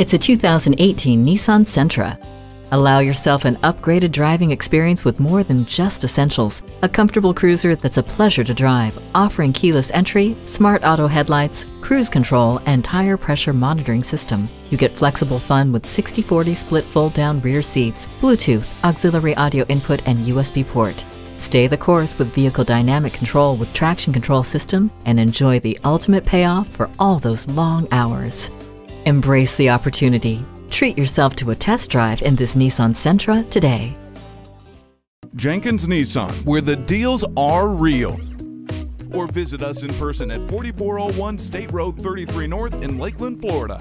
It's a 2018 Nissan Sentra. Allow yourself an upgraded driving experience with more than just essentials. A comfortable cruiser that's a pleasure to drive, offering keyless entry, smart auto headlights, cruise control, and tire pressure monitoring system. You get flexible fun with 60-40 split fold-down rear seats, Bluetooth, auxiliary audio input, and USB port. Stay the course with vehicle dynamic control with traction control system and enjoy the ultimate payoff for all those long hours. Embrace the opportunity. Treat yourself to a test drive in this Nissan Sentra today. Jenkins Nissan, where the deals are real. Or visit us in person at 4401 State Road 33 North in Lakeland, Florida.